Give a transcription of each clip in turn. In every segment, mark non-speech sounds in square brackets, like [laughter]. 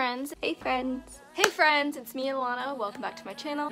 friends. Hey friends. Hey friends, it's me Allana. Welcome back to my channel.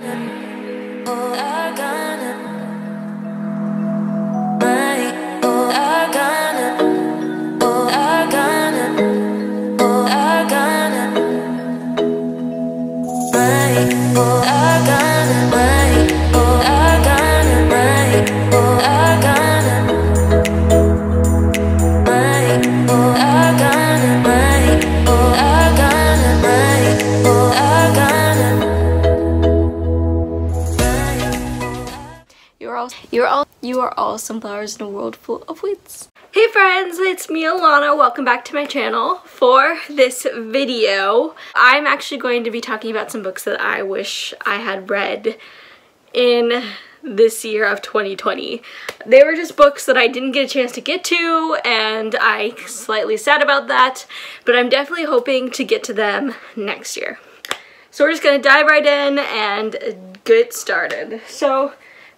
You are all you are all sunflowers in a world full of weeds. Hey friends, it's me Allana. Welcome back to my channel. For this video, I'm actually going to be talking about some books that I wish I had read in this year of 2020. They were just books that I didn't get a chance to get to and I slightly sad about that, but I'm definitely hoping to get to them next year. So we're just gonna dive right in and get started. So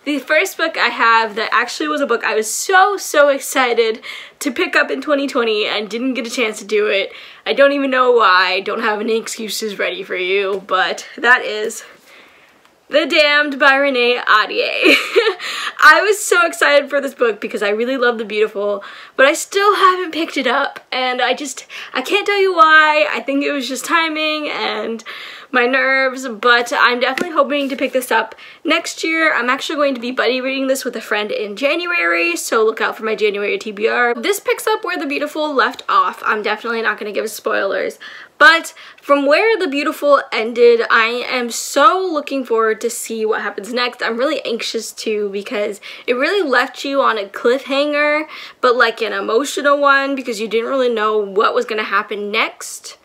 the first book I have that actually was a book I was so, so excited to pick up in 2020 and didn't get a chance to do it. I don't even know why, don't have any excuses ready for you, but that is The Damned by Renee Ahdieh. [laughs] I was so excited for this book because I really love The Beautiful, but I still haven't picked it up and I just, I can't tell you why. I think it was just timing and my nerves, but I'm definitely hoping to pick this up next year. I'm actually going to be buddy reading this with a friend in January, so look out for my January TBR. This picks up where The Beautiful left off. I'm definitely not going to give spoilers, but from where The Beautiful ended, I am so looking forward to see what happens next. I'm really anxious too because it really left you on a cliffhanger, but like an emotional one because you didn't really know what was going to happen next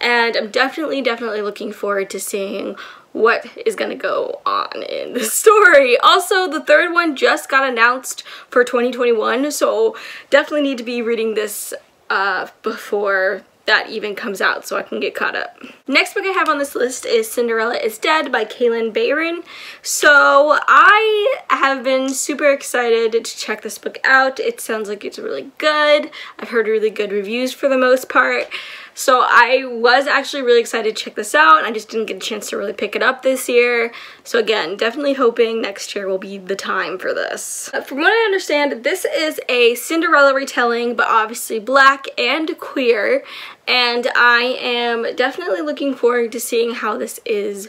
and I'm definitely, definitely looking forward to seeing what is going to go on in the [laughs] story. Also, the third one just got announced for 2021, so definitely need to be reading this uh, before that even comes out so I can get caught up. Next book I have on this list is Cinderella is Dead by Kalynn Bayron. So I have been super excited to check this book out. It sounds like it's really good. I've heard really good reviews for the most part. So I was actually really excited to check this out. I just didn't get a chance to really pick it up this year. So again, definitely hoping next year will be the time for this. Uh, from what I understand, this is a Cinderella retelling, but obviously black and queer. And I am definitely looking forward to seeing how this is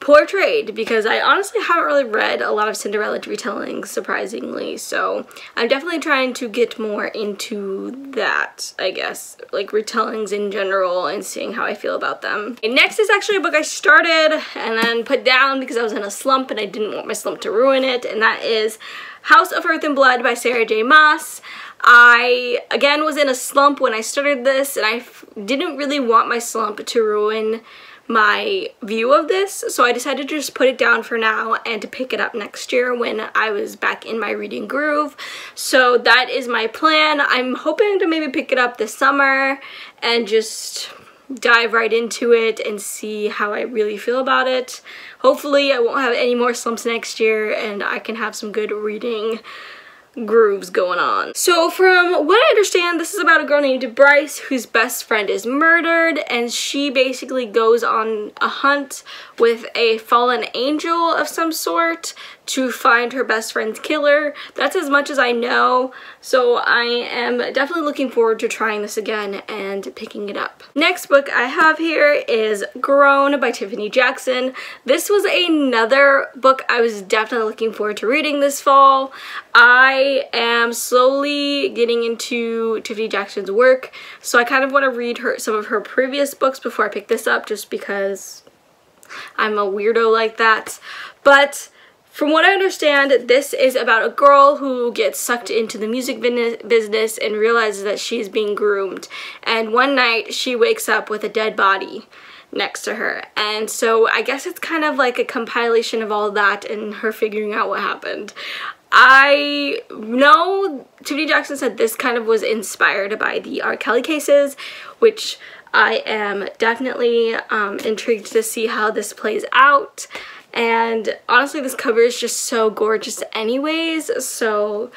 portrayed because I honestly haven't really read a lot of Cinderella retellings surprisingly so I'm definitely trying to get more into that I guess like retellings in general and seeing how I feel about them. Okay, next is actually a book I started and then put down because I was in a slump and I didn't want my slump to ruin it and that is House of Earth and Blood by Sarah J Maas. I, again, was in a slump when I started this and I didn't really want my slump to ruin my view of this so I decided to just put it down for now and to pick it up next year when I was back in my reading groove. So that is my plan. I'm hoping to maybe pick it up this summer and just dive right into it and see how I really feel about it. Hopefully I won't have any more slumps next year and I can have some good reading grooves going on. So from what I understand, this is about a girl named Bryce whose best friend is murdered and she basically goes on a hunt with a fallen angel of some sort to find her best friend's killer. That's as much as I know, so I am definitely looking forward to trying this again and picking it up. Next book I have here is Grown by Tiffany Jackson. This was another book I was definitely looking forward to reading this fall. I am slowly getting into Tiffany Jackson's work, so I kind of want to read her some of her previous books before I pick this up just because I'm a weirdo like that. But from what I understand, this is about a girl who gets sucked into the music business and realizes that she's being groomed. And one night she wakes up with a dead body next to her. And so I guess it's kind of like a compilation of all that and her figuring out what happened. I know Tiffany Jackson said this kind of was inspired by the R. Kelly cases, which I am definitely um, intrigued to see how this plays out and honestly this cover is just so gorgeous anyways so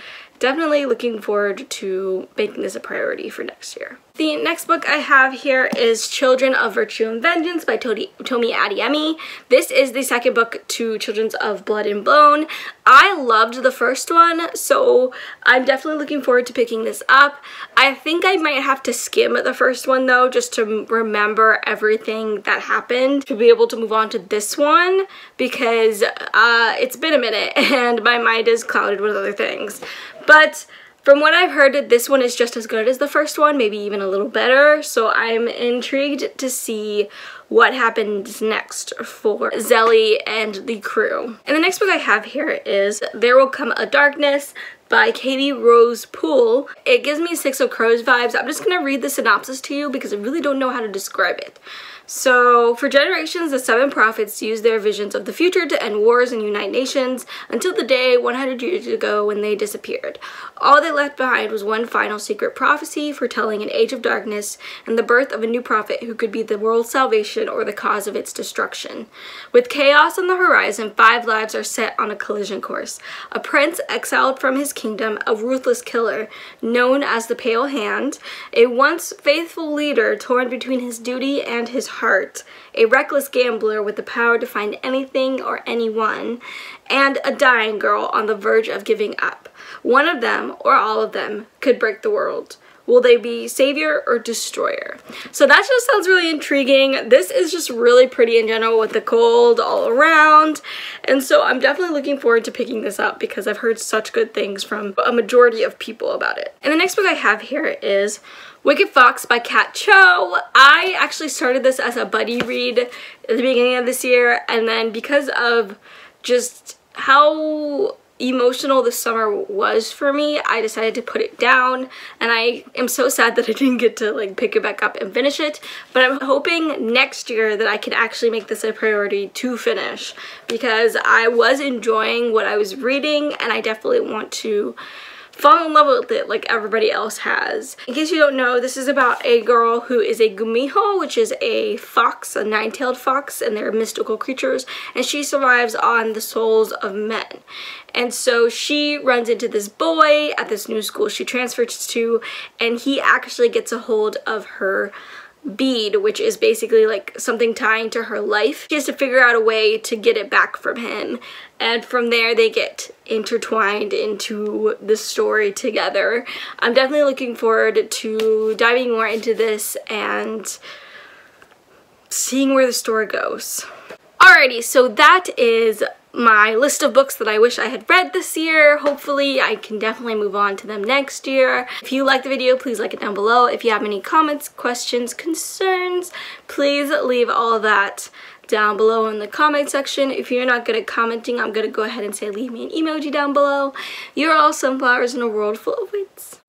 definitely looking forward to making this a priority for next year. The next book I have here is Children of Virtue and Vengeance by Tomi Adeyemi. This is the second book to Children of Blood and Bone. I loved the first one, so I'm definitely looking forward to picking this up. I think I might have to skim the first one though, just to remember everything that happened to be able to move on to this one because uh, it's been a minute [laughs] and my mind is clouded with other things. But from what I've heard, this one is just as good as the first one, maybe even a little better. So I'm intrigued to see what happens next for Zélie and the crew. And the next book I have here is There Will Come a Darkness by Katy Rose Pool. It gives me Six of Crows vibes. I'm just going to read the synopsis to you because I really don't know how to describe it. So, for generations, the seven prophets used their visions of the future to end wars and unite nations until the day 100 years ago when they disappeared. All they left behind was one final secret prophecy foretelling an age of darkness and the birth of a new prophet who could be the world's salvation or the cause of its destruction. With chaos on the horizon, five lives are set on a collision course. A prince exiled from his kingdom, a ruthless killer known as the Pale Hand, a once faithful leader torn between his duty and his heart, a reckless gambler with the power to find anything or anyone, and a dying girl on the verge of giving up. One of them, or all of them, could break the world. Will they be savior or destroyer? So that just sounds really intriguing. This is just really pretty in general with the cold all around. And so I'm definitely looking forward to picking this up because I've heard such good things from a majority of people about it. And the next book I have here is Wicked Fox by Kat Cho. I actually started this as a buddy read at the beginning of this year and then because of just how emotional this summer was for me, I decided to put it down and I am so sad that I didn't get to like pick it back up and finish it. But I'm hoping next year that I can actually make this a priority to finish because I was enjoying what I was reading and I definitely want to fall in love with it like everybody else has. In case you don't know, this is about a girl who is a gumiho, which is a fox, a nine-tailed fox, and they're mystical creatures, and she survives on the souls of men. And so she runs into this boy at this new school she transfers to, and he actually gets a hold of her bead, which is basically like something tying to her life. She has to figure out a way to get it back from him. And from there, they get intertwined into the story together. I'm definitely looking forward to diving more into this and seeing where the story goes. Alrighty, so that is my list of books that I wish I had read this year. Hopefully I can definitely move on to them next year. If you like the video, please like it down below. If you have any comments, questions, concerns, please leave all that down below in the comment section. If you're not good at commenting, I'm to go ahead and say leave me an emoji down below. You're all sunflowers in a world full of weights.